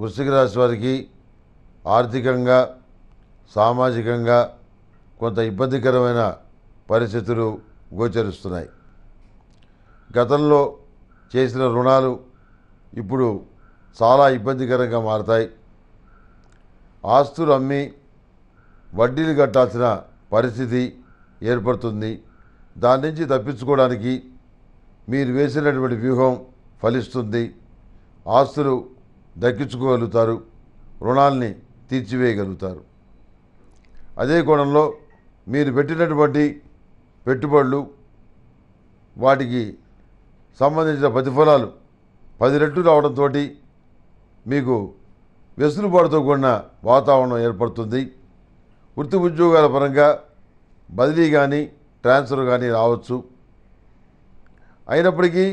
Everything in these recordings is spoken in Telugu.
వృశ్చిక రాశి వారికి ఆర్థికంగా సామాజికంగా కొంత ఇబ్బందికరమైన పరిస్థితులు గోచరిస్తున్నాయి. గతంలో చేసిన రుణాలు ఇప్పుడు చాలా ఇబ్బందికరంగా మారతాయి. ఆస్తులు అమ్మి వడ్డీలు కట్టాల్సిన పరిస్థితి ఏర్పడుతుంది. దాని నుంచి తప్పించుకోవడానికి మీరు వేసినటువంటి వ్యూహం ఫలిస్తుంది. ఆస్తులు దక్కించుకోగలుగుతారు రుణాల్ని తీర్చివేయగలుగుతారు. అదే కోణంలో మీరు పెట్టినటువంటి పెట్టుబడులు వాటికి సంబంధించిన ప్రతిఫలాలు పది రెట్లు రావడంతో మీకు వెసులుబాటుతో కూడిన వాతావరణం ఏర్పడుతుంది. వృత్తి ఉద్యోగాల పరంగా బదిలీ కానీ ట్రాన్స్ఫర్ కానీ రావచ్చు. అయినప్పటికీ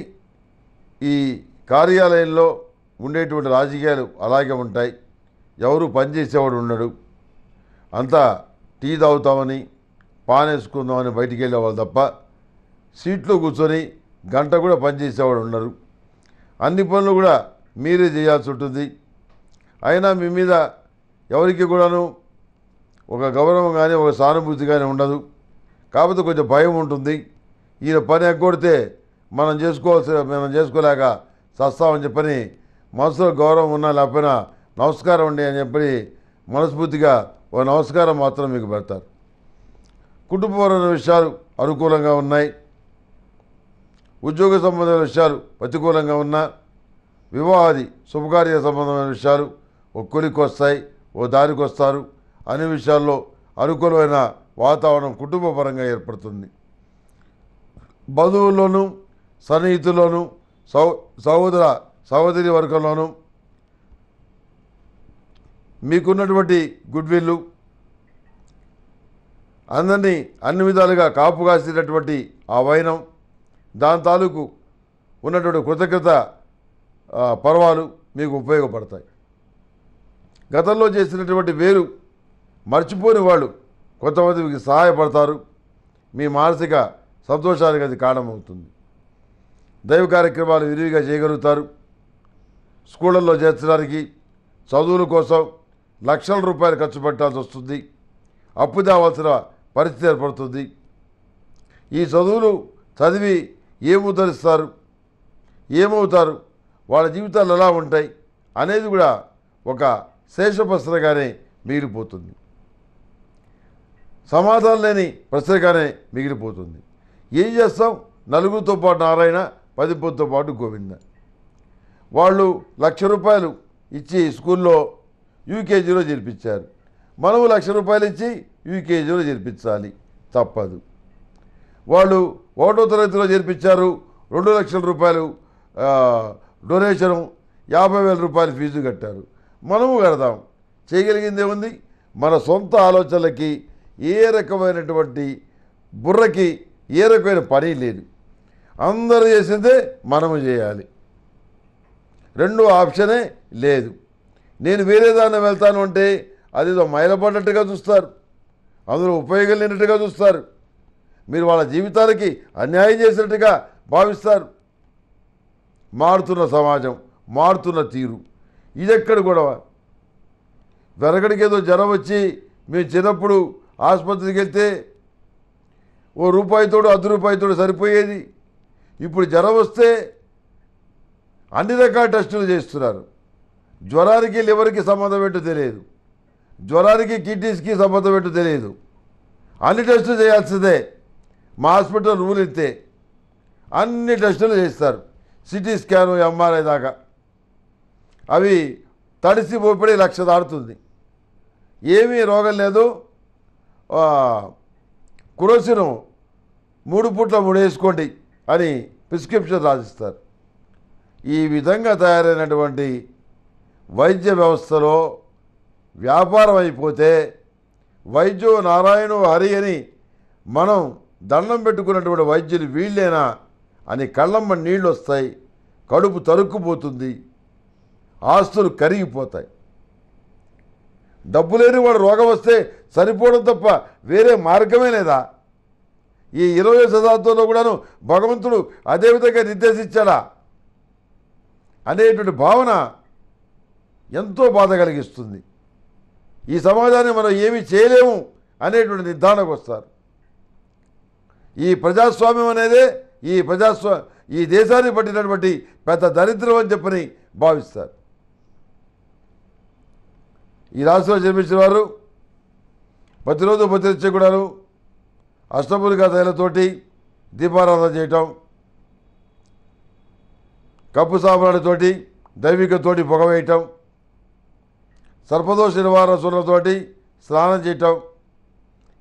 ఈ కార్యాలయంలో ఉండేటువంటి రాజకీయాలు అలాగే ఉంటాయి. ఎవరు పనిచేసేవాడు ఉండడు. అంతా టీ తాగుతామని పానేసుకుందామని బయటికి వెళ్ళేవాళ్ళు తప్ప సీట్లో కూర్చొని గంట కూడా పనిచేసేవాడు ఉండరు. అన్ని పనులు కూడా మీరే చేయాల్సి ఉంటుంది. అయినా మీ మీద ఎవరికి కూడాను ఒక గౌరవం కానీ ఒక సానుభూతి కానీ ఉండదు. కాకపోతే కొంచెం భయం ఉంటుంది. ఈయన పని ఎగ్గొడితే మనం చేసుకోవాల్సిన మనం చేసుకోలేక చస్తామని చెప్పని మనసులో గౌరవం ఉన్నా లేకపోయినా నమస్కారం అండి అని చెప్పి మనస్ఫూర్తిగా ఓ నమస్కారం మాత్రం మీకు పెడతారు. కుటుంబపరమైన విషయాలు అనుకూలంగా ఉన్నాయి. ఉద్యోగ సంబంధమైన విషయాలు ప్రతికూలంగా ఉన్నా వివాహాది శుభకార్య సంబంధమైన విషయాలు ఒక కొలికి వస్తాయి ఓ దారికి వస్తారు. అన్ని విషయాల్లో అనుకూలమైన వాతావరణం కుటుంబపరంగా ఏర్పడుతుంది. బంధువుల్లోనూ సన్నిహితుల్లోనూ సౌ సహోదర సహోదరి వర్గంలోనూ మీకున్నటువంటి గుడ్ విల్లు అందరినీ అన్ని విధాలుగా కాపు కాసినటువంటి ఆ వైనం దాని తాలూకు ఉన్నటువంటి కృతజ్ఞత పర్వాలు మీకు ఉపయోగపడతాయి. గతంలో చేసినటువంటి వేరు మర్చిపోని వాళ్ళు కొంతమందికి సహాయపడతారు. మీ మానసిక సంతోషానికి అది కారణమవుతుంది. దైవ కార్యక్రమాలు విరివిగా చేయగలుగుతారు. స్కూళ్ళల్లో చేర్చడానికి చదువుల కోసం లక్షల రూపాయలు ఖర్చు పెట్టాల్సి వస్తుంది. అప్పు తేవాల్సిన పరిస్థితి ఏర్పడుతుంది. ఈ చదువులు చదివి ఏముద్ధరిస్తారు ఏమవుతారు? వాళ్ళ జీవితాలు ఎలా ఉంటాయి? అనేది కూడా ఒక శేషప్రశ్నగానే మిగిలిపోతుంది. సమాధానం లేని ప్రశ్నగానే మిగిలిపోతుంది. ఏం చేస్తాం? నలుగురితో పాటు నారాయణ పది పొద్దుతో పాటు గోవింద. వాళ్ళు లక్ష రూపాయలు ఇచ్చి స్కూల్లో యూకేజీలో చేర్పించారు. మనము లక్ష రూపాయలు ఇచ్చి యూకేజీలో చేర్పించాలి. తప్పదు. వాళ్ళు ఒకటో తరగతిలో చేర్పించారు. రెండు లక్షల రూపాయలు డొనేషను యాభై వేల రూపాయలు ఫీజు కట్టారు. మనము కడదాం. చేయగలిగింది ఏముంది? మన సొంత ఆలోచనలకి ఏ రకమైనటువంటి బుర్రకి ఏ రకమైన పని లేదు. అందరూ చేసిందే మనము చేయాలి. రెండో ఆప్షనే లేదు. నేను వేరే దాన్ని వెళ్తాను అంటే అదేదో మైలపడ్డట్టుగా చూస్తారు. అందులో ఉపయోగం లేనట్టుగా చూస్తారు. మీరు వాళ్ళ జీవితాలకి అన్యాయం చేసినట్టుగా భావిస్తారు. మారుతున్న సమాజం మారుతున్న తీరు. ఇదెక్కడ గొడవ? వెనకడికి ఏదో జ్వరం వచ్చి మేము చిన్నప్పుడు ఆసుపత్రికి వెళ్తే ఓ రూపాయితోడు అర్ధ రూపాయితోడు సరిపోయేది. ఇప్పుడు జ్వరం వస్తే అన్ని రకాల టెస్టులు చేస్తున్నారు. జ్వరానికి లివర్కి సంబంధం ఏంటో తెలియదు. జ్వరానికి కిడ్నీస్కి సంబంధం ఏంటో తెలియదు. అన్ని టెస్టులు చేయాల్సిందే. మా హాస్పిటల్ రూల్ ఇస్తే అన్ని టెస్టులు చేస్తారు. సిటీ స్కాను ఎంఆర్ఐ దాకా. అవి తడిసి పోపడి లక్ష దాడుతుంది ఏమీ రోగం లేదు. కురోసిను మూడు పూట్ల మూడు వేసుకోండి అని ప్రిస్క్రిప్షన్ రాసిస్తారు. ఈ విధంగా తయారైనటువంటి వైద్య వ్యవస్థలో వ్యాపారం అయిపోతే వైద్యో నారాయణో హరి అని మనం దండం పెట్టుకున్నటువంటి వైద్యులు వీళ్ళేనా అని కళ్ళమ్మ నీళ్ళు వస్తాయి కడుపు తరుక్కుపోతుంది ఆస్తులు కరిగిపోతాయి. డబ్బు లేని వాడు రోగం వస్తే సరిపోవడం తప్ప వేరే మార్గమే లేదా? ఈ ఇరవై శతాబ్దంలో కూడాను భగవంతుడు అదే విధంగా నిర్దేశించాడా? అనేటువంటి భావన ఎంతో బాధ కలిగిస్తుంది. ఈ సమాజాన్ని మనం ఏమీ చేయలేము అనేటువంటి నిర్ధారణకు వస్తారు. ఈ ప్రజాస్వామ్యం అనేదే ఈ ప్రజాస్వా ఈ దేశాన్ని పట్టినటువంటి పెద్ద దరిద్రం అని చెప్పని భావిస్తారు. ఈ రాష్ట్రంలో జన్మించిన వారు ప్రతిరోజు ప్రతినిత్యం కూడాను అష్టములుగా తైలతోటి దీపారాధన చేయటం కప్పు సాంబ్రాణితోటి దైవికతోటి పొగవేయటం సర్పదోష నివారణ సూర్యులతోటి స్నానం చేయటం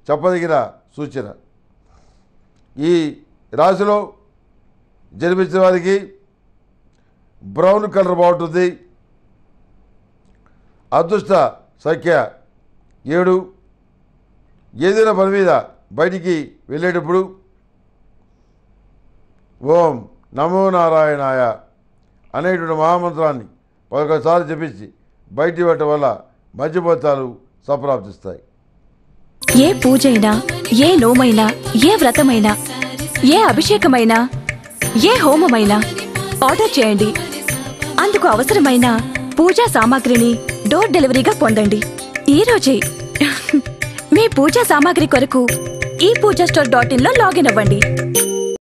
చెప్పదగిన సూచన. ఈ రాశిలో జన్మించిన వారికి బ్రౌన్ కలర్ బాగుంటుంది. అదృష్ట సంఖ్య ఏడు. ఏదైనా పని మీద బయటికి వెళ్ళేటప్పుడు ఓం నమో నారాయణాయ అనేటువంటి మహామంత్రాన్ని పదకొండుసార్లు జపించి బయటికి పెట్టడం వల్ల మంచి సప్రాప్తిస్తాయి. ఏ పూజైనా ఏ నోమైనా ఏ వ్రతమైనా ఏ అభిషేకమైనా ఏ హోమమైనా ఆర్డర్ చేయండి. అందుకు అవసరమైన పూజా సామాగ్రిని డోర్ డెలివరీగా పొందండి. ఈరోజే మీ పూజా సామాగ్రి కొరకు ఈ పూజా స్టోర్ డాట్ ఇన్లో లాగిన్ అవ్వండి.